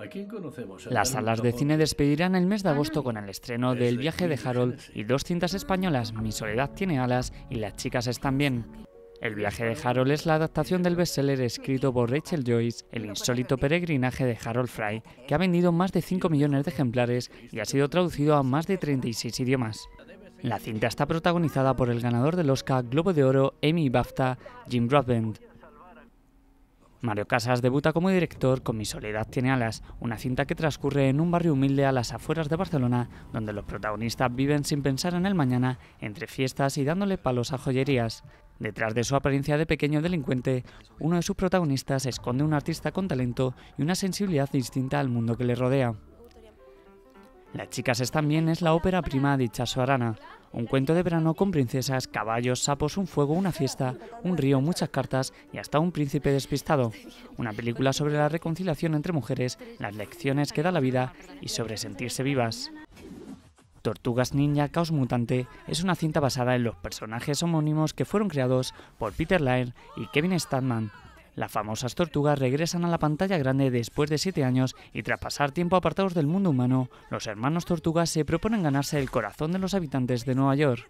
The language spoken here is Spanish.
¿A quién conocemos? Las salas de cine despedirán el mes de agosto con el estreno del viaje de Harold y dos cintas españolas, Mi soledad tiene alas y Las chicas están bien. El viaje de Harold es la adaptación del bestseller escrito por Rachel Joyce, El insólito peregrinaje de Harold Fry, que ha vendido más de 5 millones de ejemplares y ha sido traducido a más de 36 idiomas. La cinta está protagonizada por el ganador del Oscar Globo de Oro, Emmy BAFTA, Jim Broadbent. Mario Casas debuta como director con Mi soledad tiene alas, una cinta que transcurre en un barrio humilde a las afueras de Barcelona, donde los protagonistas viven sin pensar en el mañana, entre fiestas y dándole palos a joyerías. Detrás de su apariencia de pequeño delincuente, uno de sus protagonistas esconde un artista con talento y una sensibilidad distinta al mundo que le rodea. Las chicas están bien es la ópera prima de Chaso Arana, un cuento de verano con princesas, caballos, sapos, un fuego, una fiesta, un río, muchas cartas y hasta un príncipe despistado. Una película sobre la reconciliación entre mujeres, las lecciones que da la vida y sobre sentirse vivas. Tortugas Ninja Caos Mutante es una cinta basada en los personajes homónimos que fueron creados por Peter Laird y Kevin Stanman, las famosas tortugas regresan a la pantalla grande después de siete años y tras pasar tiempo apartados del mundo humano, los hermanos tortugas se proponen ganarse el corazón de los habitantes de Nueva York.